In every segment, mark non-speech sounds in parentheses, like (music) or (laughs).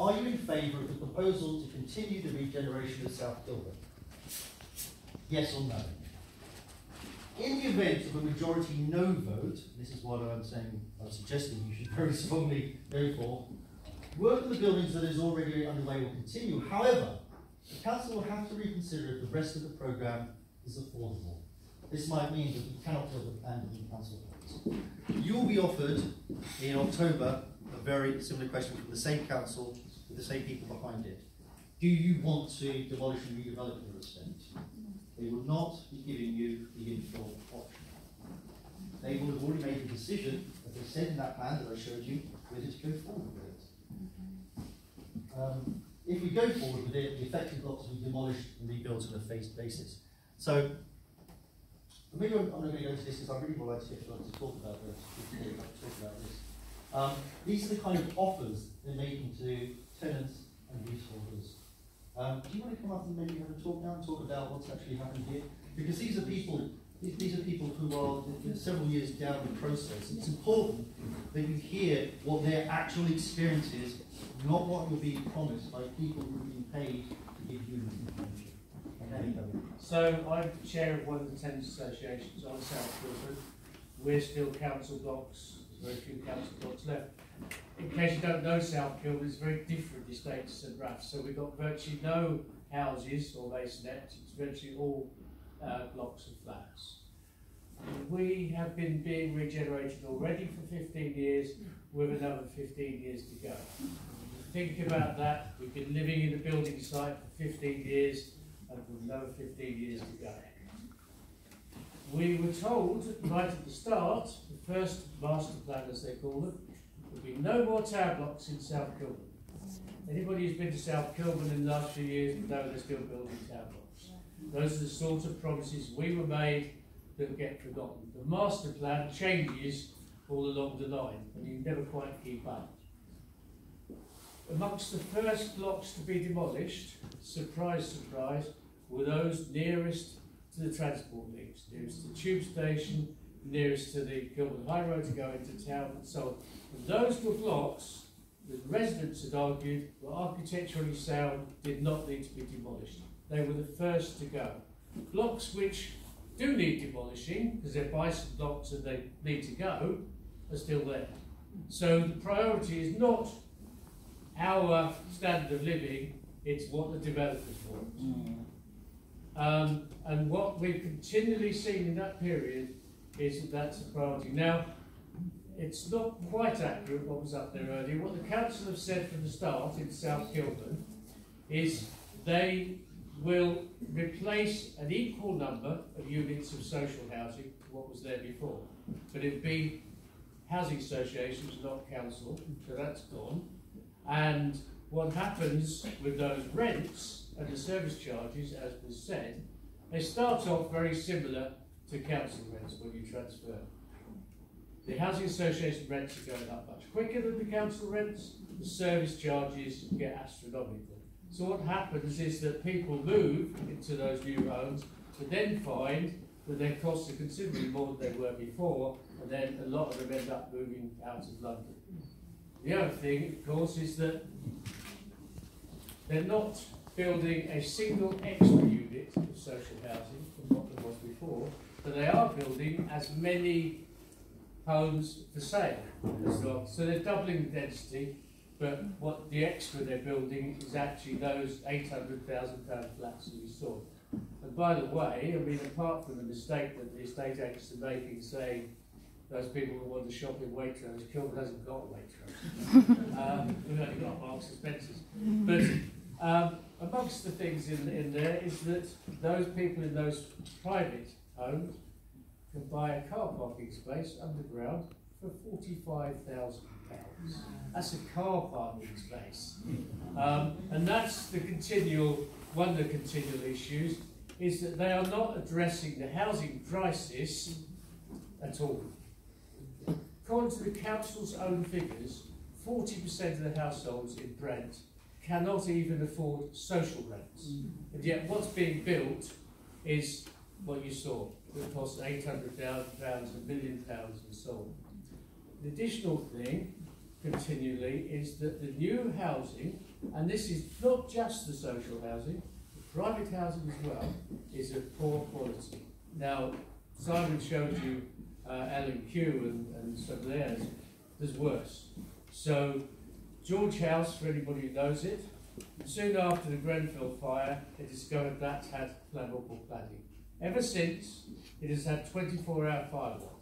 Are you in favour of the proposal to continue the regeneration of South Kilburn? Yes or no? In the event of a majority no vote, this is what I'm saying, I'm suggesting you should (laughs) very strongly go for, work on the buildings that is already underway will continue. However, the council will have to reconsider if the rest of the programme is affordable. This might mean that we cannot build the plan in council funds. You will be offered in October a very similar question from the same council the same people behind it. Do you want to demolish and redevelop your estate? They will not be giving you the inflow option. They will have already made a decision, as they said in that plan that I showed you, whether to go forward with it. Um, if we go forward with it, the affected blocks will be demolished and rebuilt on a phased basis. So, maybe I'm not going to go into this because I really would like to get to talk about this. Talk about this. Um, these are the kind of offers they're making to tenants and leaseholders. Um, do you want to come up and maybe have a talk now and talk about what's actually happened here? Because these are people, these are people who are several years down the process. It's important that you hear what their actual experience is, not what you're being promised by people who are being paid to give you information. So I'm the chair of one of the tenants associations on South Kilburn. We're still council blocks, very few council blocks left. In case you don't know South Kilburn, it's very different estates St Raph's. So we've got virtually no houses or masonettes, it's virtually all uh, blocks of flats. We have been being regenerated already for 15 years with another 15 years to go. Think about that, we've been living in a building site for 15 years and with another 15 years to go. We were told right at the start, the first master plan as they call it, there'll be no more tower blocks in South Kilburn. Anybody who's been to South Kilburn in the last few years will know they're still building tower blocks. Those are the sort of promises we were made that get forgotten. The master plan changes all along the line and you never quite keep up. Amongst the first blocks to be demolished, surprise, surprise, were those nearest to the transport links, nearest to the tube station, nearest to the Kilburn High Road to go into town and so on. And those were blocks that residents had argued were architecturally sound, did not need to be demolished. They were the first to go. Blocks which do need demolishing, because they're bison blocks and they need to go, are still there. So the priority is not our standard of living, it's what the developers want. Mm. Um, and what we've continually seen in that period is that that's a priority. Now, it's not quite accurate what was up there earlier. What the council have said from the start in South Kilburn is they will replace an equal number of units of social housing to what was there before. But it would be housing associations, not council, so that's gone. And what happens with those rents and the service charges, as was said, they start off very similar to council rents when you transfer. The housing association rents are going up much quicker than the council rents. The service charges get astronomical. So what happens is that people move into those new homes, but then find that their costs are considerably more than they were before, and then a lot of them end up moving out of London. The other thing, of course, is that they're not building a single extra unit of social housing from what there was before, but they are building as many homes for sale as well. So they're doubling the density, but what the extra they're building is actually those £800,000 flats that you saw. And by the way, I mean, apart from the mistake that the estate agents are making, saying those people who want to shop in Waitrose, Kilburn hasn't got Waitrose. (laughs) um, we've only got Marks and Spencer's. But um, amongst the things in, in there is that those people in those private homes can buy a car parking space underground for £45,000. That's a car parking space. Um, and that's the continual, one of the continual issues, is that they are not addressing the housing crisis at all. According to the council's own figures, 40% of the households in Brent cannot even afford social rents. And yet what's being built is what you saw. It costs £800,000, a million pounds and so on. The additional thing continually is that the new housing, and this is not just the social housing, the private housing as well, is of poor quality. Now, Simon showed you uh, L&Q and, and some theirs, there's worse. So, George House, for anybody who knows it, soon after the Grenfell fire, they discovered that had flammable cladding. Ever since, it has had 24-hour fire watch.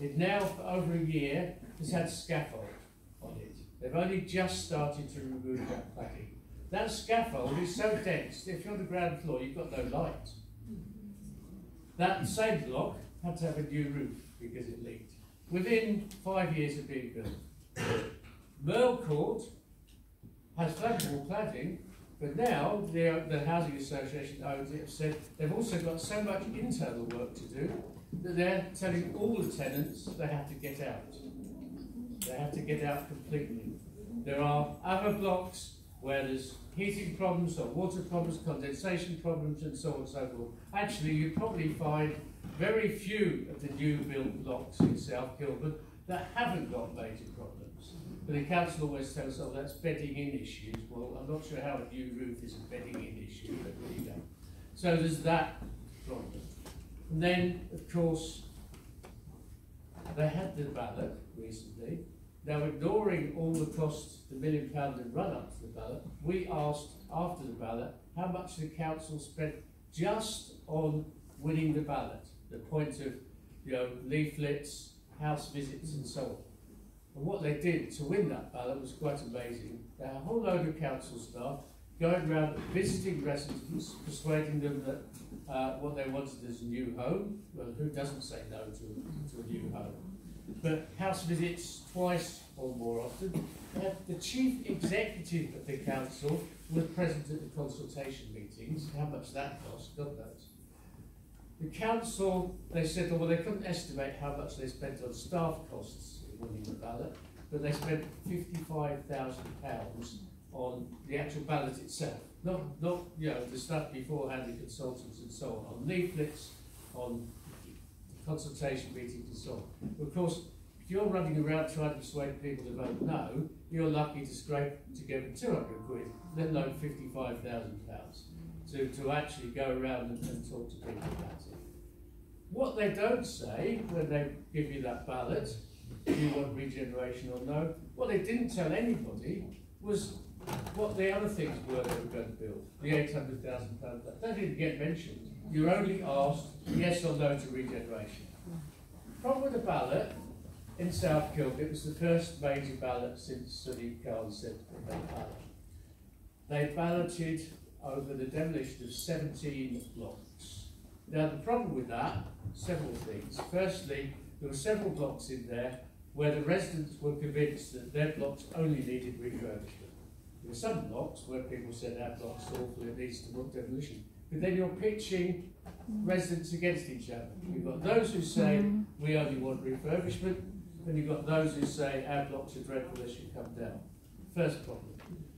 It now, for over a year, has had scaffold on it. They've only just started to remove that cladding. That scaffold is so dense, if you're on the ground floor, you've got no light. That same block had to have a new roof because it leaked. Within five years of being built. Merle Court has flammable cladding, but now the, the Housing Association owns it have said they've also got so much internal work to do that they're telling all the tenants they have to get out. They have to get out completely. There are other blocks where there's heating problems or water problems, condensation problems, and so on and so forth. Actually, you probably find very few of the new built blocks in South Kilburn that haven't got major problems. But the council always tells us, oh, that's bedding in issues. Well, I'm not sure how a new roof is a bedding in issue, but really don't. So there's that problem. And then, of course, they had the ballot recently. Now, ignoring all the costs, the million pound in run up to the ballot, we asked after the ballot how much the council spent just on winning the ballot, the point of you know leaflets, house visits, and so on. And what they did to win that ballot was quite amazing. They had a whole load of council staff going around visiting residents, persuading them that uh, what they wanted is a new home. Well, who doesn't say no to, to a new home? But house visits twice or more often. the chief executive of the council was present at the consultation meetings. How much that cost, God knows. The council, they said, well, they couldn't estimate how much they spent on staff costs the ballot, but they spent £55,000 on the actual ballot itself. Not, not you know, the stuff beforehand, the consultants and so on, on leaflets, on consultation meetings and so on. Of course, if you're running around trying to persuade people to vote no, you're lucky to scrape together 200 quid, let alone £55,000 to, to actually go around and, and talk to people about it. What they don't say when they give you that ballot, you want regeneration or no, what they didn't tell anybody was what the other things were they were going to build. The £800,000, that didn't get mentioned. You're only asked yes or no to regeneration. The problem with the ballot in South Kilburn, it was the first major ballot since Sadiq Khan said they ballot. They balloted over the demolition of 17 blocks. Now the problem with that, several things. Firstly, there were several blocks in there where the residents were convinced that their blocks only needed refurbishment. There were some blocks where people said our block's awful, it needs to look demolition. But then you're pitching mm. residents against each other. You've got those who say mm-hmm. we only want refurbishment, and you've got those who say our blocks are dreadful, they should come down. First problem.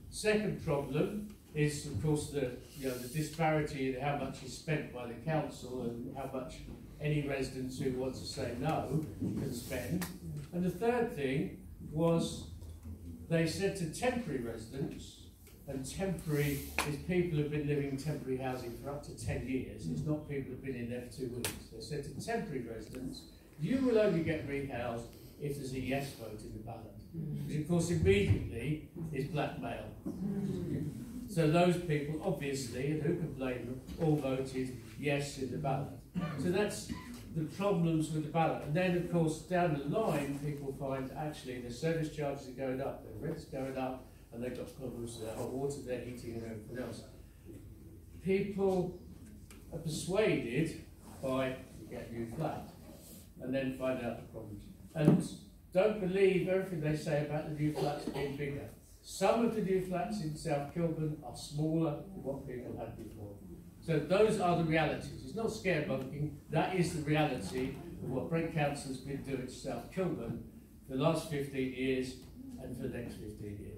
Second problem is of course the you know the disparity in how much is spent by the council and how much any residents who want to say no can spend. And the third thing was they said to temporary residents, and temporary is people who've been living in temporary housing for up to 10 years, it's not people who've been in there for two weeks. They said to temporary residents, you will only get rehoused if there's a yes vote in the ballot. Which of course immediately is blackmail. So those people, obviously, and who can blame them, all voted yes in the ballot. So that's the problems with the ballot. And then, of course, down the line, people find actually the service charges are going up, their rent's going up, and they've got problems with their hot water, their heating, and everything else. People are persuaded by get new flat, and then find out the problems. And don't believe everything they say about the new flats being bigger. Some of the new flats in South Kilburn are smaller than what people had before. So those are the realities. It's not scarebunking, that is the reality of what Brent Council has been doing to South Kilburn for the last 15 years and for the next 15 years.